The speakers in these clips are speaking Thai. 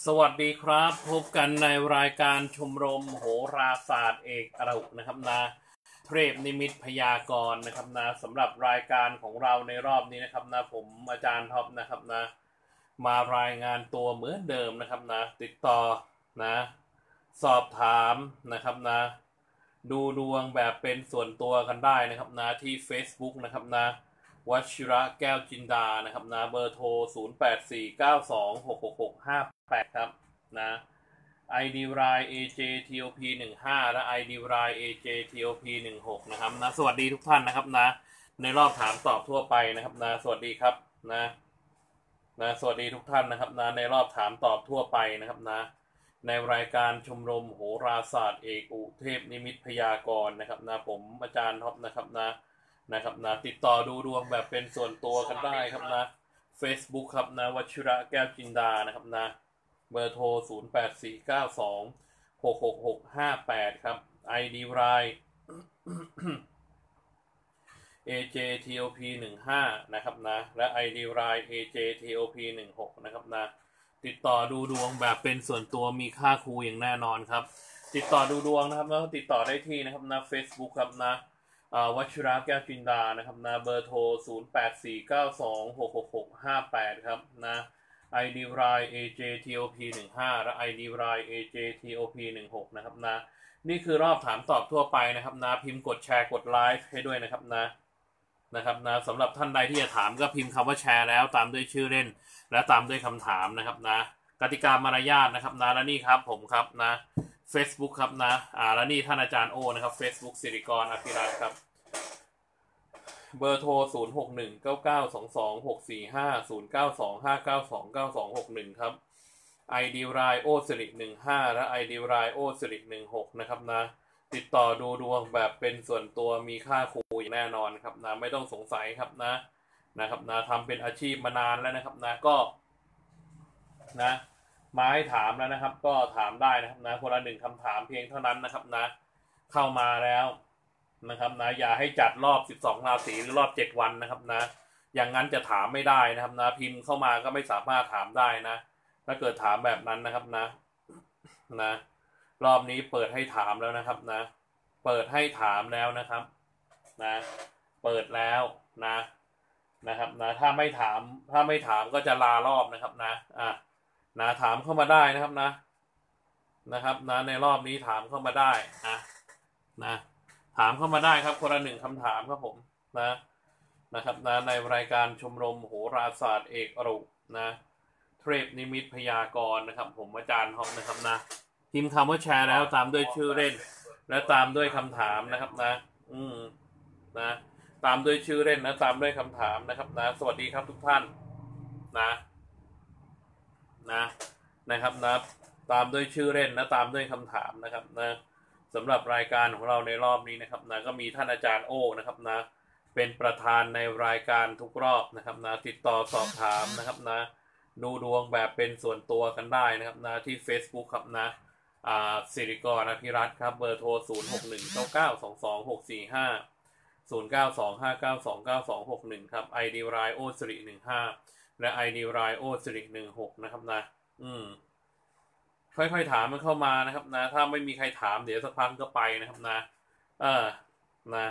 สวัสดีครับ พบกันในรายการชมรมโหราศาสตร์เอกอรุนะครับนะเทพนิมิตพยากรณ์นะครับนะสำหรับรายการของเราในรอบนี้นะครับนะผมอาจารย์ท็อปนะครับนะ มารายงานตัวเหมือนเดิมนะครับนะ ติดต่อนะ สอบถามนะครับนะ ดูดวงแบบเป็นส่วนตัวกันได้นะครับนะที่ Facebook นะครับนะ วชิระแก้วจินดานะครับนะเบอร์โทร 0849266658 ครับนะ ID r i AJTOP 15และ ID r i AJTOP 16นะครับนะสวัสดีทุกท่านนะครับนะ ในรอบถามตอบทั่วไปนะครับนะสวัสดีครับนะนะสวัสดีทุกท่านนะครับนะในรอบถามตอบทั่วไปนะครับนะ ในรายการชมรมโหราศาสตร์เอกอุเทพนิมิตพยากรณ์นะครับนะผมอาจารย์ท็อปนะครับนะ นะครับนะติดต่อดูดวงแบบเป็นส่วนตัวกันได้ครับนะ Facebook ครับนะวชิระแก้วจินดานะครับนะเบอร์โทร 0 8 4 9 2 6 6 6 5 8 ครับ ID r i AJTOP 15 นะครับนะ และ ID r i AJTOP 16 นะครับนะ ติดต่อดูดวงแบบเป็นส่วนตัวมีค่าครูอย่างแน่นอนครับ ติดต่อดูดวงนะครับแล้วติดต่อได้ที่นะครับนะ Facebook ครับนะ วัชิระแก้วจินดานะครับนะเบอร์โทร 0 8 4 9 2 6 6 6 5 8 ครับนะ ID r i AJTOP 15และ ID r i AJTOP 16นะครับนะนี่คือรอบถามตอบทั่วไปนะครับนะพิมพ์กดแชร์กดไลฟ์ให้ด้วยนะครับนะนะครับนะสำหรับท่านใดที่จะถามก็พิมพ์คำว่าแชร์แล้วตามด้วยชื่อเล่น และตามด้วยคำถามนะครับนะกติกามารยาทนะครับนะและนี่ครับผมครับนะ Facebook ครับนะ อ่า แล้วนี่ท่านอาจารย์โอนะครับ Facebook สิริกรอภิรัตครับ เบอร์โทร 0 6 1 9 9 2 2 6 4 5 0 9 2 5 9 2 9 2 6 1 ครับ ID r i โอสิริ15และ ID r i โอสิริ16นะครับนะ ติดต่อดูดวงแบบเป็นส่วนตัวมีค่าครูอย่างแน่นอนครับนะ ไม่ต้องสงสัยครับนะ นะครับนะทำเป็นอาชีพมานานแล้วนะครับนะก็นะ มาให้ถามแล้วนะครับ ก็ถามได้นะครับนะคนละหนึ่งคำถามเพียงเท่านั้นนะครับนะ เข้ามาแล้วนะครับนะอย่าให้จัดรอบ 12 ราศีหรือรอบ 7 วันนะครับนะ อย่างนั้นจะถามไม่ได้นะครับนะ พิมพ์เข้ามาก็ไม่สามารถถามได้นะ ถ้าเกิดถามแบบนั้นนะครับนะนะ รอบนี้เปิดให้ถามแล้วนะครับนะ เปิดให้ถามแล้วนะครับนะ เปิดแล้วนะนะครับนะถ้าไม่ถามถ้าไม่ถามก็จะลารอบนะครับนะอะ นะถามเข้ามาได้นะครับนะ นะครับนะในรอบนี้ถามเข้ามาได้นะนะ ถามเข้ามาได้ครับ คนละหนึ่งคำถามครับผมนะนะครับนะในรายการชมรมโหราศาสตร์เอกอรุนะเทพนิมิตพยากรณ์นะครับ ผมอาจารย์ฮอปนะครับนะพิมพ์คำว่าแชร์แล้วตามด้วยชื่อเล่น และตามด้วยคำถามนะครับนะ อืมนะ ตามด้วยชื่อเล่นนะ ตามด้วยคำถามนะครับนะ สวัสดีครับทุกท่านนะ นะนะครับนะตามด้วยชื่อเล่นนะตามด้วยคำถามนะครับนะสำหรับรายการของเราในรอบนี้นะครับนะก็มีท่านอาจารย์โอนะครับนะเป็นประธานในรายการทุกรอบนะครับนะติดต่อสอบถามนะครับนะดูดวงแบบเป็นส่วนตัวกันได้นะครับนะที่ Facebook ครับนะอ่าสิริกรอภิรัตครับเบอร์โทร 0 6 1 9 9 2 2 6 4 5 0 9 2 5 9 2 9 2 6 1 ครับ ID r i โอสิริ15 และ ID r i โอสิริ16นะครับนะ อืม ค่อยๆถามมันเข้ามานะครับ นะ ถ้าไม่มีใครถามเดี๋ยวสักพักก็ไปนะครับนะ เออ นะ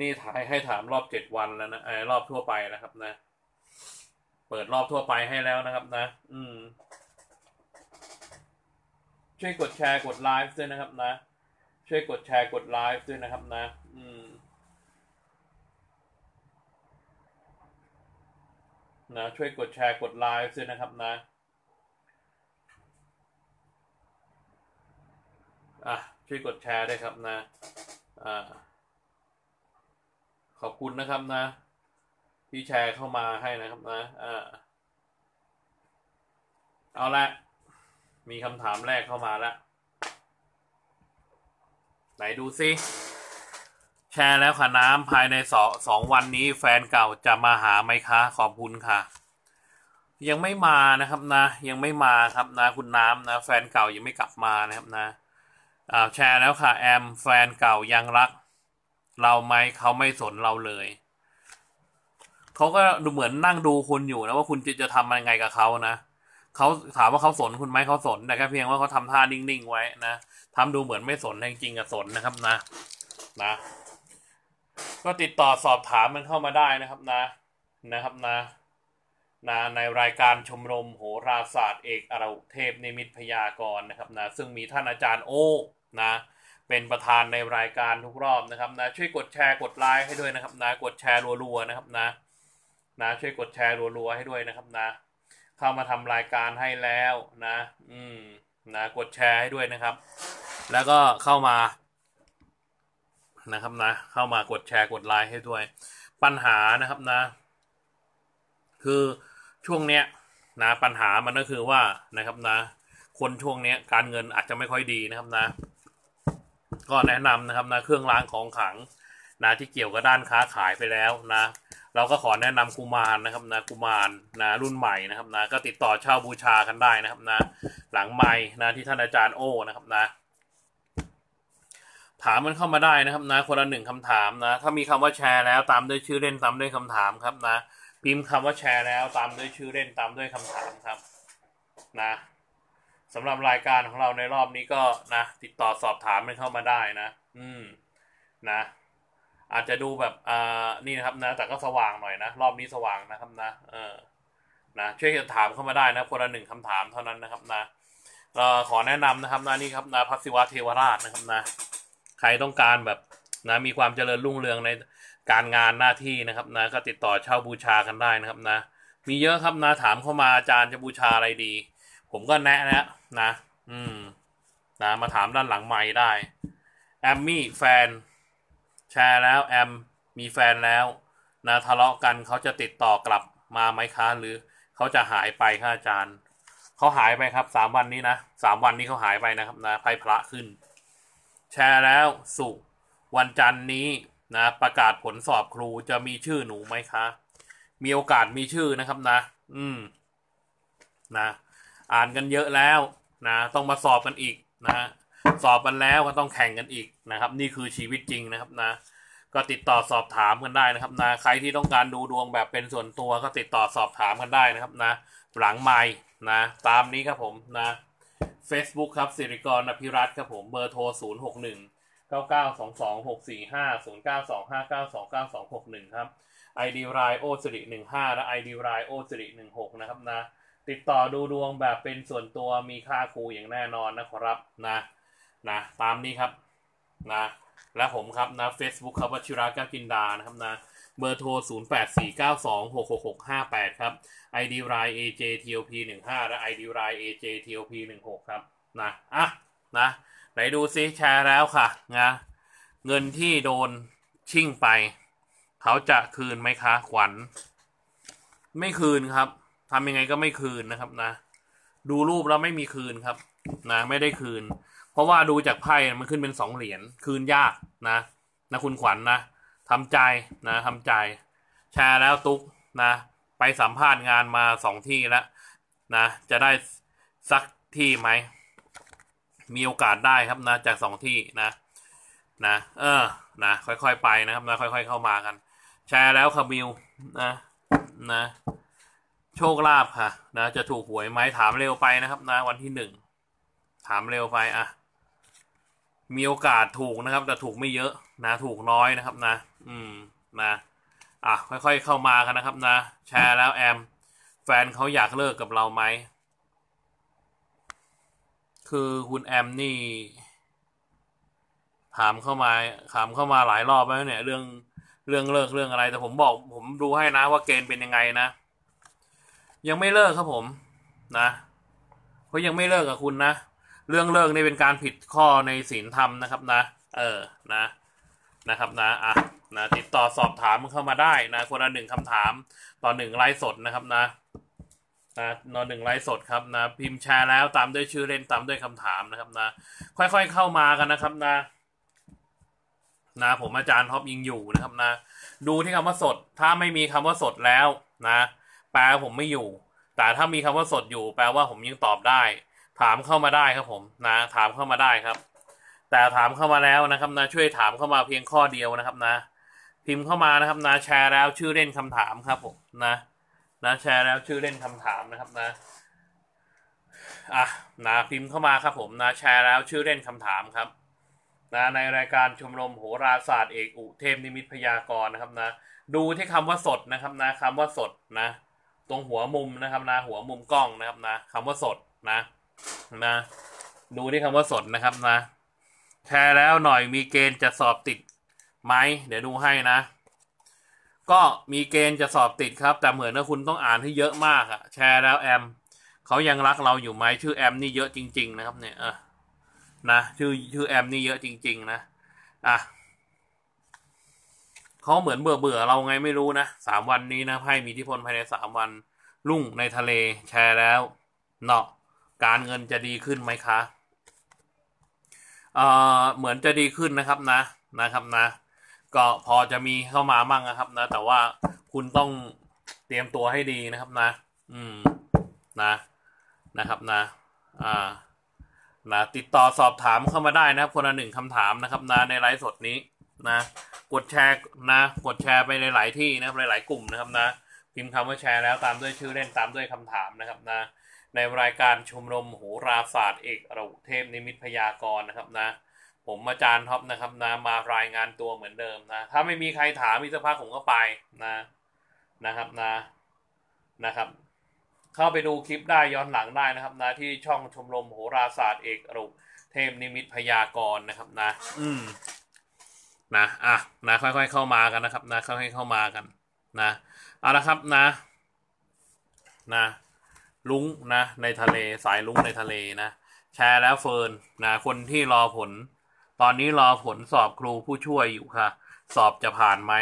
นี่ถ่ายให้ถามรอบเจ็ดวันแล้วนะไอ้รอบทั่วไปนะครับนะ เปิดรอบทั่วไปให้แล้วนะครับ นะ อืม ช่วยกดแชร์กดไลฟ์ด้วยนะครับนะ ช่วยกดแชร์กดไลฟ์ด้วยนะครับนะ อืม นะช่วยกดแชร์กดไลฟ์ด้วยนะครับนะอะช่วยกดแชร์ด้วยครับนะอ่าขอบคุณนะครับนะ ที่แชร์เข้ามาให้นะครับนะอ่าเอาละมีคำถามแรกเข้ามาแล้วไหนดูซิ แชร์แล้วค่ะน้ำภายในสองสองวันนี้แฟนเก่าจะมาหาไหมคะ ขอบคุณค่ะ ยังไม่มานะครับนะ ยังไม่มาครับนะ คุณน้ำนะ แฟนเก่ายังไม่กลับมานะครับนะอ่าแชร์แล้วค่ะ แอมแฟนเก่ายังรัก เราไหมเขาไม่สนเราเลยเขาก็ดูเหมือนนั่งดูคุณอยู่นะว่าคุณจะจะทำยังไงกับเขานะเขาถามว่าเขาสนคุณไหมเขาสนแต่แค่เพียงว่าเขาทำท่านิ่งๆไว้นะทำดูเหมือนไม่สนแต่จริงๆอะสนนะครับนะ นะ ก็ติดต่อสอบถามมันเข้ามาได้นะครับนะนะครับนะนะในรายการชมรมโหราศาสตร์เอกอรุเทพนิมิตพยากรณ์นะครับนะซึ่งมีท่านอาจารย์โอ้นะเป็นประธานในรายการทุกรอบนะครับนะช่วยกดแชร์กดไลค์ให้ด้วยนะครับนะกดแชร์รัวๆนะครับนะนะช่วยกดแชร์รัวๆให้ด้วยนะครับนะ เข้ามาทำรายการให้แล้วนะ อืมนะกดแชร์ให้ด้วยนะครับ แล้วก็เข้ามา นะครับนะ เข้ามากดแชร์กดไลค์ให้ด้วย ปัญหานะครับนะ คือช่วงเนี้ยนะปัญหามันก็คือว่านะครับนะ คนช่วงเนี้ยการเงินอาจจะไม่ค่อยดีนะครับนะ ก็แนะนำนะครับนะเครื่องรางของขลังนะที่เกี่ยวกับด้านค้าขายไปแล้วนะ เราก็ขอแนะนำกุมารนะครับนะกุมารนะรุ่นใหม่นะครับนะก็ติดต่อเช่าบูชากันได้นะครับนะ หลังไม้นะที่ท่านอาจารย์โอ้นะครับนะ ถามมันเข้ามาได้นะครับนะ คนละหนึ่งคำถามนะ ถ้ามีคำว่าแชร์แล้วตามด้วยชื่อเล่นตามด้วยคำถามครับนะ พิมพ์คำว่าแชร์แล้วตามด้วยชื่อเล่นตามด้วยคำถามครับ นะสำหรับรายการของเราในรอบนี้ก็นะติดต่อสอบถามมันเข้ามาได้นะ อืมนะ อาจจะดูแบบอ่านี่นะครับนะ แต่ก็สว่างหน่อยนะ รอบนี้สว่างนะครับนะ เออนะช่วยถามเข้ามาได้นะคนละหนึ่งคำถามเท่านั้นนะครับนะเอ่อขอแนะนำนะครับนะนี่ครับนะพัศิวะเทวราชนะครับนะ ใครต้องการแบบนะมีความเจริญรุ่งเรืองในการงานหน้าที่นะครับนะก็ติดต่อเช่าบูชากันได้นะครับนะ มีเยอะครับนะถามเข้ามาอาจารย์จะบูชาอะไรดี ผมก็แนะนะนะ อืม นะมาถามด้านหลังไม้ได้แอมมี่แฟน แชร์แล้วแอมมีแฟนแล้วนะทะเลาะกันเขาจะติดต่อกลับมาไหมคะหรือเขาจะหายไปค่ะอาจารย์เขาหายไปครับสามวันนี้นะสามวันนี้เขาหายไปนะครับนะไพ่พระขึ้น แชร์แล้วสุวันจันนี้นะประกาศผลสอบครูจะมีชื่อหนูไหมคะ มีโอกาสมีชื่อนะครับนะ อืม นะ อ่านกันเยอะแล้วนะต้องมาสอบกันอีกนะสอบกันแล้วก็ต้องแข่งกันอีกนะครับ นี่คือชีวิตจริงนะครับนะ ก็ติดต่อสอบถามกันได้นะครับนะใครที่ต้องการดูดวงแบบเป็นส่วนตัวก็ติดต่อสอบถามกันได้นะครับนะ หลังไม้นะ ตามนี้ครับผมนะ Facebook ครับสิริกรอภิรัตครับผมเบอร์โทร 0 6 1 9 9 2 2 6 4 5 0 9 2 5 9 2 9 2 6 1 ครับ ID รายโอสิริ15 และ ID รายโอสิริ16 นะครับนะ ติดต่อดูดวงแบบเป็นส่วนตัวมีค่าครูอย่างแน่นอนนะครับนะนะตามนี้ครับนะและผมครับนะ Facebook ครับวชิระก้วกินดานะครับนะ เบอร์โทร 0849266658 ครับ ID ราย AJTOP 15 และ ID ราย AJTOP 16 ครับนะอะนะไหนดูซิแชร์แล้วค่ะนะเงินที่โดนชิ่งไป เขาจะคืนไหมคะขวัญ ไม่คืนครับทำยังไงก็ไม่คืนนะครับนะ ดูรูปแล้วไม่มีคืนครับ นะ ไม่ได้คืน เพราะว่าดูจากไพ่มันขึ้นเป็นสองเหรียญคืนยากนะนะคุณขวัญนนะ ทำใจนะทำใจ แชร์แล้วตุ๊กนะ ไปสัมภาษณ์งานมาสองที่แล้วนะ จะได้สักที่ไหม มีโอกาสได้ครับนะ จากสองที่นะ นะ เออ นะ ค่อยๆไปนะครับนะค่อย ๆ เข้ามากัน แชร์แล้วคามิวนะ นะ โชคลาภค่ะ นะ จะถูกหวยไหมถามเร็วไปนะครับ นะ วันที่หนึ่ง ถามเร็วไปอะมีโอกาสถูกนะครับ แต่ถูกไม่เยอะนะ ถูกน้อยนะครับนะ อืมนะอะค่อยๆเข้ามากันนะครับ นะ แชร์แล้วแอม แฟนเขาอยากเลิกกับเราไหม คือคุณแอมนี่ ถามเข้ามาถามเข้ามาหลายรอบแล้วเนี่ย เรื่องเรื่องเลิกเรื่องอะไร แต่ผมบอกผมดูให้นะว่าเกณฑ์เป็นยังไงนะ ยังไม่เลิกครับผม นะเพราะยังไม่เลิกกับคุณนะ เรื่องเลิกนี่เป็นการผิดข้อในศีลธรรมนะครับ นะ เออ นะ นะครับนะอะนะติดต่อสอบถามเข้ามาได้นะคนละหนึ่งคำถามต่อหนึ่งไลฟ์สดนะครับนะนะนอนหนึ่งไลฟ์สดครับนะ พิมพ์แชร์แล้วตามด้วยชื่อเล่นตามด้วยคำถามนะครับนะ ค่อยๆเข้ามากันนะครับนะ นะ ผมอาจารย์ท็อปยิงอยู่นะครับนะ ดูที่คำว่าสด ถ้าไม่มีคำว่าสดแล้วนะ แปลว่าผมไม่อยู่ แต่ถ้ามีคำว่าสดอยู่ แปลว่าผมยังตอบได้ ถามเข้ามาได้ครับผมนะ ถามเข้ามาได้ครับ แต่ถามเข้ามาแล้วนะครับนะช่วยถามเข้ามาเพียงข้อเดียวนะครับนะ พิมพ์เข้ามานะครับนะแชร์แล้วชื่อเล่นคำถามครับผมนะนะแชร์แล้วชื่อเล่นคำถามนะครับนะอะนะพิมพ์เข้ามาครับผมนะแชร์แล้วชื่อเล่นคำถามครับนะในรายการชมรมโหราศาสตร์เอกอุเทพนิมิตพยากรณ์นะครับนะ ดูที่คำว่าสดนะครับนะคำว่าสดนะ ตรงหัวมุมนะครับนะ หัวมุมกล้องนะครับนะคำว่าสดนะนะ ดูที่คำว่าสดนะครับนะ แชร์แล้วหน่อยมีเกณฑ์จะสอบติดไหมเดี๋ยวดูให้นะ ก็มีเกณฑ์จะสอบติดครับ แต่เหมือนว่าคุณต้องอ่านให้เยอะมากอะแชร์แล้วแอมเขายังรักเราอยู่ไหมชื่อแอมนี่เยอะจริง ๆ นะครับ เนี่ยอะนะชื่อชื่อแอมนี่เยอะจริง ๆ นะอะเขาเหมือนเบื่อเบื่อเราไงไม่รู้นะสามวันนี้นะไพ่มีอิทธิพลภายในสามวัน รุ่งในทะเลแชร์แล้วเนาะการเงินจะดีขึ้นไหมคะ เอ่อเหมือนจะดีขึ้นนะครับนะนะครับนะ ก็พอจะมีเข้ามามั่งนะครับนะ แต่ว่าคุณต้องเตรียมตัวให้ดีนะครับนะ อืมนะนะครับนะ อ่านะติดต่อสอบถามเข้ามาได้นะครับ คนละหนึ่งคำถามนะครับนะในไลฟ์สดนี้นะกดแชร์นะ กดแชร์ไปในหลายที่นะครับหลายๆกลุ่มนะครับนะ พิมพ์คำว่าแชร์แล้วตามด้วยชื่อเล่นตามด้วยคำถามนะครับนะ ในรายการชมรมโหราศาสตร์เอกอรุเทพนิมิตพยากรณ์นะครับนะ ผมอาจารย์ท็อปนะครับนะมารายงานตัวเหมือนเดิมนะ ถ้าไม่มีใครถามมีสักพักผมก็ไปนะนะครับนะนะครับ เข้าไปดูคลิปได้ย้อนหลังได้นะครับนะที่ช่องชมรมโหราศาสตร์เอกอรุเทพนิมิตพยากรณ์นะครับนะ อืมนะอะนะค่อยๆเข้ามากันนะครับนะค่อยๆเข้ามากัน นะเอาละครับนะ นะ ลุงนะ ในทะเลสายลุงในทะเลนะ แชร์แล้วเฟิร์นนะคนที่รอผล ตอนนี้รอผลสอบครูผู้ช่วยอยู่ค่ะ สอบจะผ่านไหม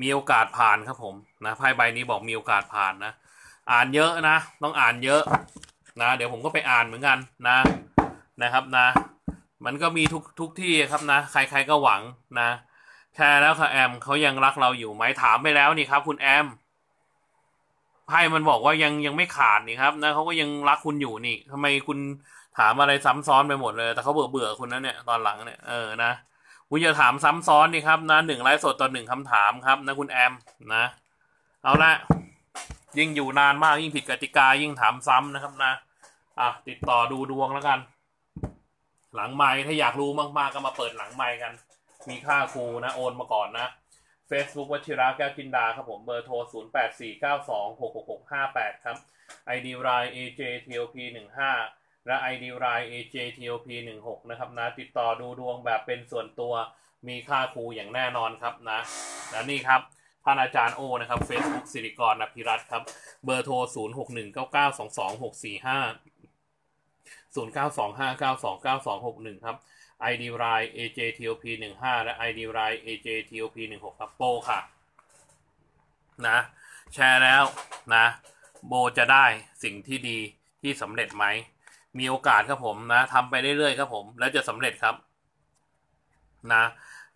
มีโอกาสผ่านครับผมนะไพ่ใบนี้บอกมีโอกาสผ่านนะ อ่านเยอะนะ ต้องอ่านเยอะนะ เดี๋ยวผมก็ไปอ่านเหมือนกันนะนะครับนะ มันก็มีทุกทุกที่ครับนะ ใคร ๆก็หวังนะแชร์แล้วค่ะแอมเขายังรักเราอยู่ไหมถามไปแล้วนี่ครับ คุณแอม ไพ่มันบอกว่ายังยังไม่ขาดนี่ครับนะเขาก็ยังรักคุณอยู่นี่ทำไมคุณถามอะไรซ้ำซ้อนไปหมดเลย แต่เขาเบื่อเบื่อคุณนะเนี่ยตอนหลังเนี่ยเออนะคุณจะถามซ้ำซ้อนนี่ครับนะหนึ่งไลฟ์สดต่อหนึ่งคำถามครับนะคุณแอมนะ เอาละยิ่งอยู่นานมากยิ่งผิดกติกายิ่งถามซ้ำนะครับนะอะติดต่อดูดวงแล้วกัน หลังไม้ถ้าอยากรู้มากๆก็มาเปิดหลังไม้กัน มีค่าครูนะ โอนมาก่อนนะ Facebook วชิระแก้วจินดาครับผมเบอร์โทร 0 8 4 9 2 6 6 6 5 8 ครับ ID line AJTOP 15 และ ID line AJTOP 16 นะครับนะ ติดต่อดูดวงแบบเป็นส่วนตัวมีค่าครูอย่างแน่นอนครับนะ และนี่ครับท่านอาจารย์โอนะครับ Facebook สิริกรนภิรัตครับ เบอร์โทร 0 6 1 9 9 2 2 6 4 5 0 9 2 5 9 2 9 2 6 1 ครับ ID line AJTOP 15และ ID line AJTOP 16ครับโปค่ะ นะ แชร์แล้วนะ โบจะได้สิ่งที่ดีที่สำเร็จไหม มีโอกาสครับผมนะทำไปเรื่อยๆครับผม แล้วจะสำเร็จครับ นะ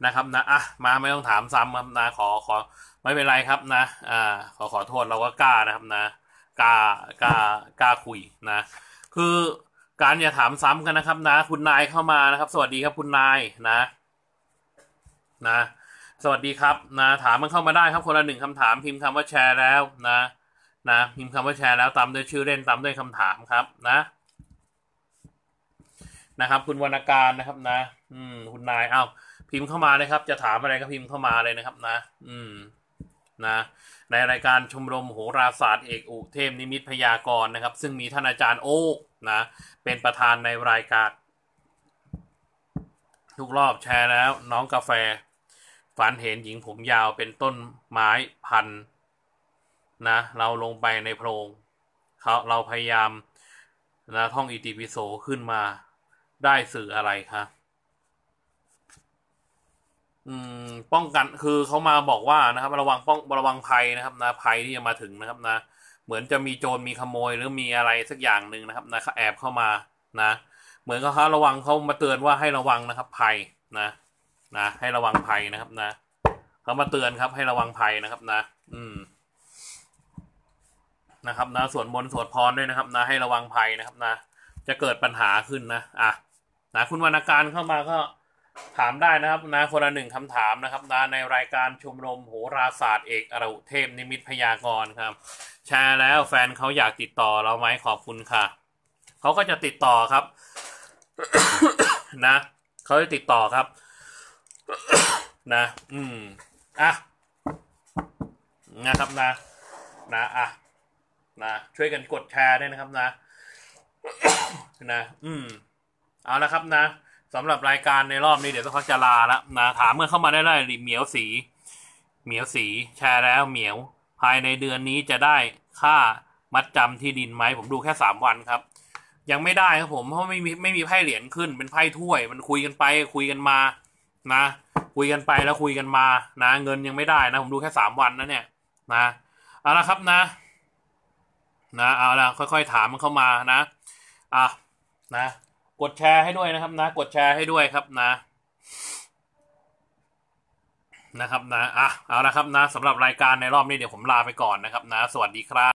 นะครับนะอะมาไม่ต้องถามซ้ำครับนะขอขอไม่เป็นไรครับนะอ่าขอขอโทษเราก็กล้านะครับนะกล้ากล้ากล้าคุยนะ คือ การอย่าถามซ้ำกันนะครับ นะ คุณนายเข้ามานะครับ สวัสดีครับคุณนายนะ นะ สวัสดีครับนะถามมันเข้ามาได้ครับคนละหนึ่งคำถามพิมพ์คำว่าแชร์แล้วนะนะพิมพ์คำว่าแชร์แล้วตามด้วยชื่อเล่นตามด้วยคำถามครับนะนะครับ คุณวรรณการนะครับ นะ อืม คุณนายเอ้าพิมพ์เข้ามาเลยครับ จะถามอะไรก็พิมพ์เข้ามาเลยนะครับ นะ อืม นะ ในรายการชมรมโหราศาสตร์เอกอุเทพนิมิตพยากรณ์นะครับ ซึ่งมีท่านอาจารย์โอ้นะเป็นประธานในรายการ ทุกรอบแชร์แล้ว น้องกาแฟ ฝันเห็นหญิงผมยาวเป็นต้นไม้พันนะเราลงไปในโพรงเขาเราพยายามนะท่องอิติปิโสขึ้นมาได้สื่ออะไรคะ อืมป้องกันคือเขามาบอกว่านะครับ ระวังป้องระวังภัยนะครับนะภัยที่จะมาถึงนะครับนะ เหมือนจะมีโจรมีขโมยหรือมีอะไรสักอย่างหนึ่งนะครับนะแอบเข้ามานะ เหมือนกับเขาระวังเขามาเตือนว่าให้ระวังนะครับ ภัยนะนะให้ระวังภัยนะครับนะเขามาเตือนครับให้ระวังภัยนะครับนะ อืมนะครับนะสวดมนต์สวดพรด้วยนะครับ นะ ให้ระวังภัยนะครับนะ จะเกิดปัญหาขึ้นนะอะนะคุณวรรณการเข้ามาก็ ถามได้นะครับนะคนละหนึ่งคำถามนะครับนะในรายการชมรมโหราศาสตร์เอกอรุเทพนิมิตพยากรณ์ครับแชร์แล้วแฟนเขาอยากติดต่อเราไหมขอบคุณค่ะเขาก็จะติดต่อครับ นะเขาจะติดต่อครับ นะ อืมอะนะครับนะ นะอะนะช่วยกันกดแชร์ด้วยนะครับนะ นะ อืม เอาละครับนะ สำหรับรายการในรอบนี้เดี๋ยวต้องเขาจะลาล้วนะถามเมื่อเข้ามาได้เลยเหมียวสี เหมียวสี แชร์แล้วเหมียว ภายในเดือนนี้จะได้ค่ามัดจำที่ดินไหมผมดูแค่สามวันครับ ยังไม่ได้ครับผมเพราะไม่มีไม่มีไพ่เหรียญขึ้นเป็นไพ่ถ้วย มันคุยกันไปคุยกันมานะ คุยกันไปแล้วคุยกันมานะ เงินยังไม่ได้นะ ผมดูแค่สามวันนะเนี่ยนะเอาละครับนะ นะเอาละค่อยๆถามมันเข้ามานะอะนะ กดแชร์ให้ด้วยนะครับนะ กดแชร์ให้ด้วยครับนะ นะครับนะอะเอาละครับนะสำหรับรายการในรอบนี้เดี๋ยวผมลาไปก่อนนะครับนะ สวัสดีครับ